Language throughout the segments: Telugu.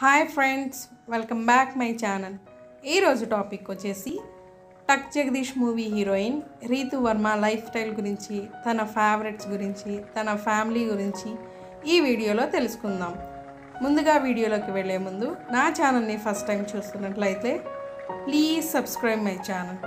Hi friends welcome back my channel. ఈరోజు టాపిక్ వచ్చేసి Tuck Jagadish movie heroine Ritu Varma lifestyle గురించి తన ఫేవరెట్స్ గురించి తన ఫ్యామిలీ గురించి ఈ వీడియోలో తెలుసుకుందాం. ముందుగా వీడియోలోకి వెళ్ళే ముందు నా ఛానల్ని ఫస్ట్ టైం చూస్తున్నట్లయితే ప్లీజ్ సబ్స్క్రైబ్ మై ఛానల్.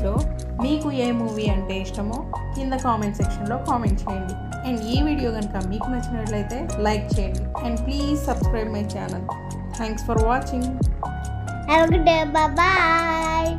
నటించిన మీకు ఏ మూవీ అంటే ఇష్టమో కింద కామెంట్ సెక్షన్లో కామెంట్ చేయండి అండ్ ఈ వీడియో కనుక మీకు నచ్చినట్లయితే లైక్ చేయండి and please subscribe my channel thanks for watching Have a good day. Bye bye.